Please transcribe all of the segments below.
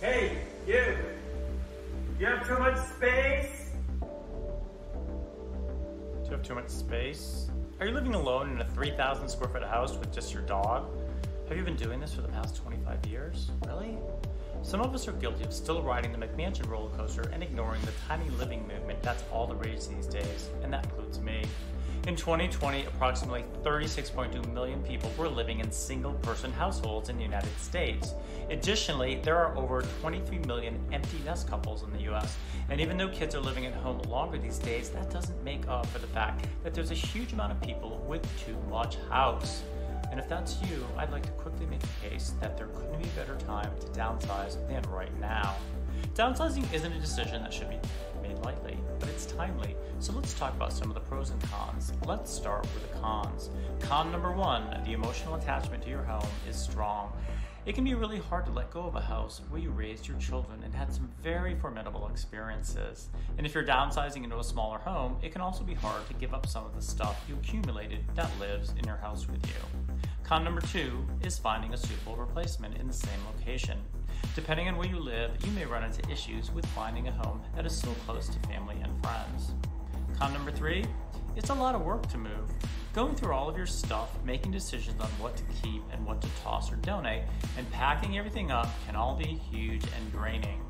Hey, you! You have too much space? Do you have too much space? Are you living alone in a 3,000 square foot house with just your dog? Have you been doing this for the past 25 years? Really? Some of us are guilty of still riding the McMansion roller coaster and ignoring the tiny living movement that's all the rage these days, and that includes me. In 2020, approximately 36.2 million people were living in single person households in the United States. Additionally, there are over 23 million empty nest couples in the US. And even though kids are living at home longer these days, that doesn't make up for the fact that there's a huge amount of people with too much house. And if that's you, I'd like to quickly make a case that there couldn't be a better time to downsize than right now. Downsizing isn't a decision that should be made lightly, but it's timely. So let's talk about some of the pros and cons. Let's start with the cons. Con number one the emotional attachment to your home is strong. It can be really hard to let go of a house where you raised your children and had some very formidable experiences. And if you're downsizing into a smaller home, it can also be hard to give up some of the stuff you accumulated that lives in your house with you. Con number two is finding a suitable replacement in the same location. Depending on where you live, you may run into issues with finding a home that is so close to family and friends. Con number three, it's a lot of work to move. Going through all of your stuff, making decisions on what to keep and what to toss or donate, and packing everything up can all be huge and draining.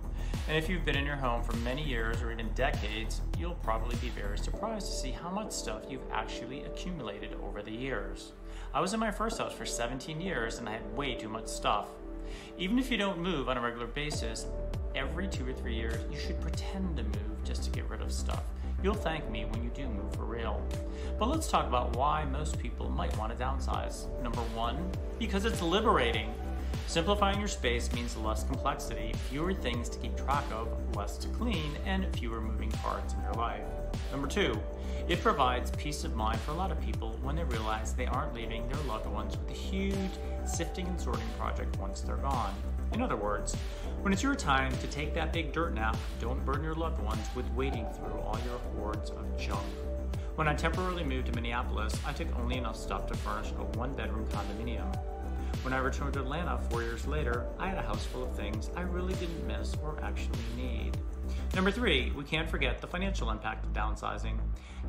And if you've been in your home for many years or even decades, you'll probably be very surprised to see how much stuff you've actually accumulated over the years. I was in my first house for 17 years and I had way too much stuff. Even if you don't move on a regular basis, every two or three years, you should pretend to move just to get rid of stuff. You'll thank me when you do move for real. But let's talk about why most people might want to downsize. Number one, because it's liberating. Simplifying your space means less complexity, fewer things to keep track of, less to clean, and fewer moving parts in your life. Number two, it provides peace of mind for a lot of people when they realize they aren't leaving their loved ones with a huge sifting and sorting project once they're gone. In other words, when it's your time to take that big dirt nap, don't burden your loved ones with wading through all your hordes of junk. When I temporarily moved to Minneapolis, I took only enough stuff to furnish a one bedroom condominium. When I returned to Atlanta four years later, I had a house full of things I really didn't miss or actually need. Number three, we can't forget the financial impact of downsizing.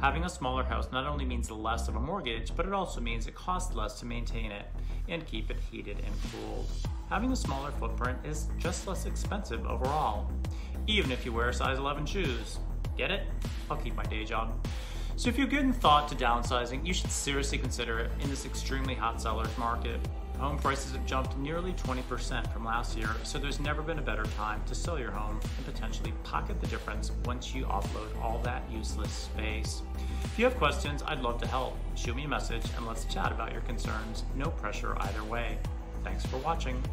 Having a smaller house not only means less of a mortgage, but it also means it costs less to maintain it and keep it heated and cooled. Having a smaller footprint is just less expensive overall, even if you wear size 11 shoes. Get it? I'll keep my day job. So if you've given thought to downsizing, you should seriously consider it in this extremely hot seller's market. Home prices have jumped nearly 20% from last year, so there's never been a better time to sell your home and potentially pocket the difference once you offload all that useless space. If you have questions, I'd love to help. Shoot me a message and let's chat about your concerns. No pressure either way. Thanks for watching.